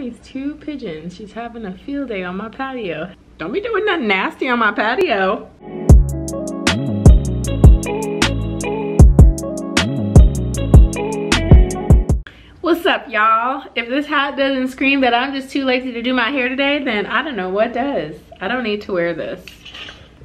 these two pigeons. She's having a field day on my patio. Don't be doing nothing nasty on my patio. What's up, y'all? If this hat doesn't scream that I'm just too lazy to do my hair today, then I don't know what does. I don't need to wear this.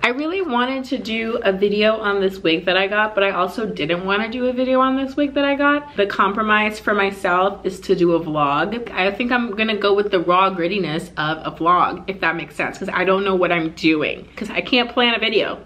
I really wanted to do a video on this wig that I got, but I also didn't want to do a video on this wig that I got. The compromise for myself is to do a vlog. I think I'm gonna go with the raw grittiness of a vlog, if that makes sense, because I don't know what I'm doing, because I can't plan a video.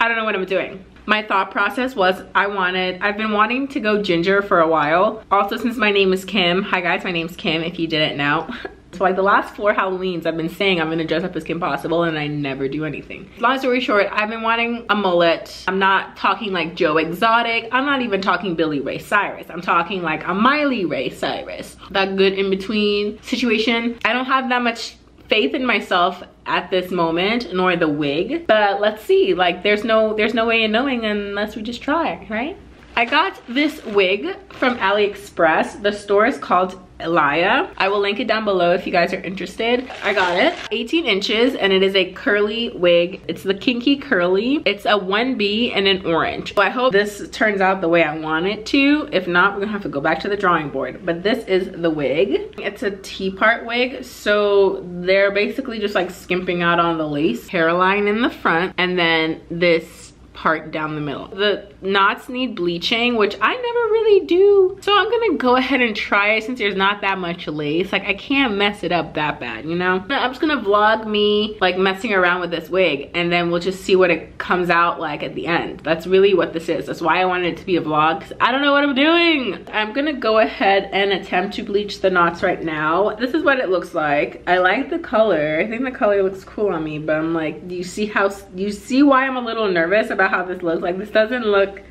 I don't know what I'm doing. My thought process was I wanted, I've been wanting to go ginger for a while. Also, since my name is Kim, hi guys, my name's Kim, if you didn't know. So like the last four Halloweens, I've been saying I'm gonna dress up as Kim Possible and I never do anything. Long story short, I've been wanting a mullet. I'm not talking like Joe Exotic. I'm not even talking Billy Ray Cyrus. I'm talking like a Miley Ray Cyrus. That good in between situation. I don't have that much faith in myself at this moment nor the wig but let's see like there's no there's no way in knowing unless we just try right i got this wig from aliexpress the store is called Elia. I will link it down below if you guys are interested. I got it. 18 inches and it is a curly wig. It's the Kinky Curly. It's a 1B and an orange. So I hope this turns out the way I want it to. If not, we're gonna have to go back to the drawing board. But this is the wig. It's a T-part wig. So they're basically just like skimping out on the lace hairline in the front and then this part down the middle. The knots need bleaching, which I never really do. So I'm gonna go ahead and try it since there's not that much lace. Like I can't mess it up that bad, you know? I'm just gonna vlog me like messing around with this wig and then we'll just see what it comes out like at the end. That's really what this is. That's why I wanted it to be a vlog I don't know what I'm doing. I'm gonna go ahead and attempt to bleach the knots right now. This is what it looks like. I like the color. I think the color looks cool on me, but I'm like, do you see how, you see why I'm a little nervous about how this looks? Like this doesn't look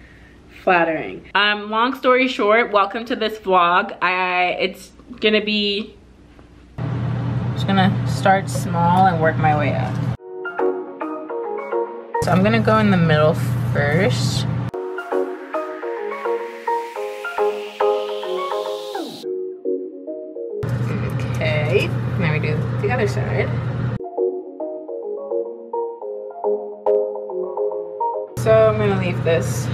flattering. Um, long story short, welcome to this vlog. I It's gonna be, just gonna start small and work my way up. So I'm gonna go in the middle first. Okay, now we do the other side. Leave this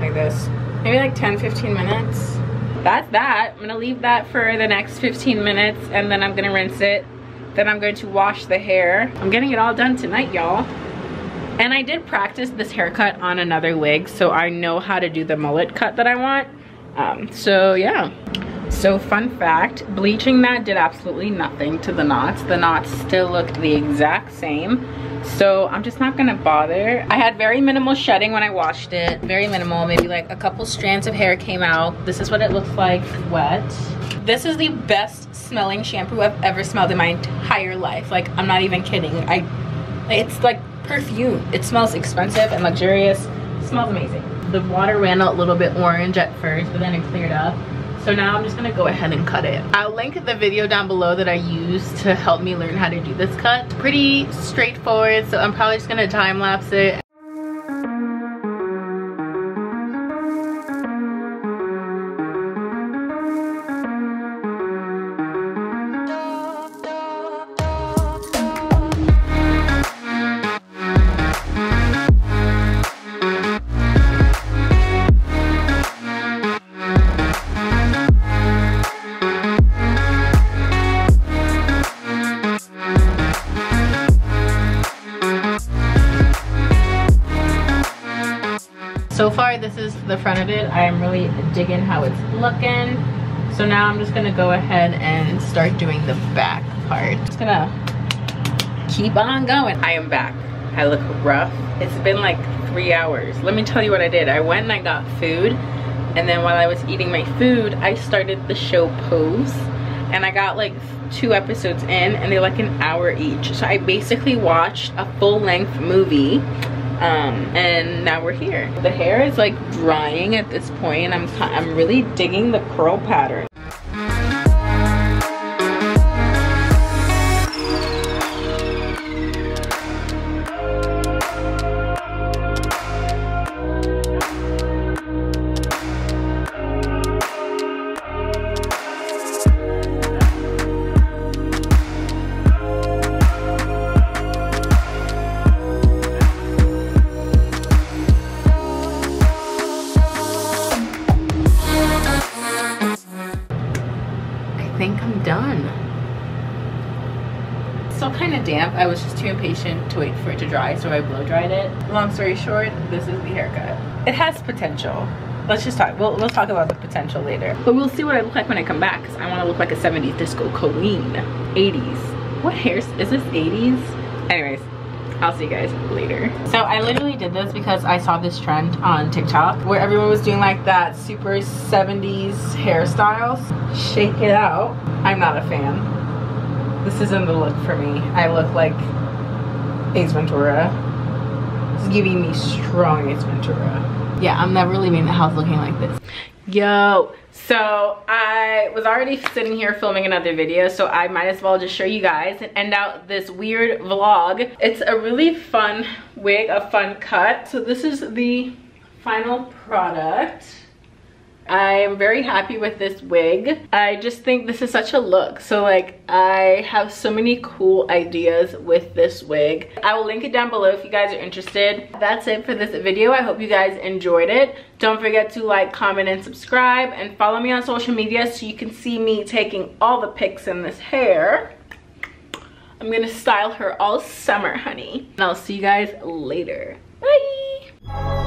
like this. Maybe like 10, 15 minutes. That's that. I'm gonna leave that for the next 15 minutes and then I'm gonna rinse it. Then I'm going to wash the hair. I'm getting it all done tonight, y'all. And I did practice this haircut on another wig, so I know how to do the mullet cut that I want. Um, so yeah. So fun fact, bleaching that did absolutely nothing to the knots. The knots still look the exact same so i'm just not gonna bother. I had very minimal shedding when i washed it. Very minimal. Maybe like a couple strands of hair came out. This is what it looks like wet. This is the best smelling shampoo i've ever smelled in my entire life. Like i'm not even kidding. I it's like perfume. It smells expensive and luxurious. It smells amazing. The water ran out a little bit orange at first but then it cleared up so now I'm just gonna go ahead and cut it. I'll link the video down below that I used to help me learn how to do this cut. Pretty straightforward, so I'm probably just gonna time lapse it this is the front of it. I am really digging how it's looking. So now I'm just gonna go ahead and start doing the back part. Just gonna keep on going. I am back. I look rough. It's been like three hours. Let me tell you what I did. I went and I got food. And then while I was eating my food, I started the show Pose. And I got like two episodes in and they're like an hour each. So I basically watched a full length movie um, and now we're here. The hair is like drying at this point. I'm, I'm really digging the curl pattern. Done. Still kind of damp. I was just too impatient to wait for it to dry, so I blow dried it. Long story short, this is the haircut. It has potential. Let's just talk, we'll, we'll talk about the potential later. But we'll see what I look like when I come back, because I want to look like a 70s disco queen. 80s. What hair, is this 80s? Anyways, I'll see you guys later. So I literally did this because I saw this trend on TikTok where everyone was doing like that super 70s hairstyles. Shake it out. I'm not a fan. This isn't the look for me. I look like Ace Ventura. It's giving me strong Ace Ventura. Yeah, I'm never leaving the house looking like this. Yo, so I was already sitting here filming another video, so I might as well just show you guys and end out this weird vlog. It's a really fun wig, a fun cut. So this is the final product. I am very happy with this wig. I just think this is such a look. So like I have so many cool ideas with this wig. I will link it down below if you guys are interested. That's it for this video. I hope you guys enjoyed it. Don't forget to like, comment, and subscribe and follow me on social media so you can see me taking all the pics in this hair. I'm gonna style her all summer, honey. And I'll see you guys later. Bye!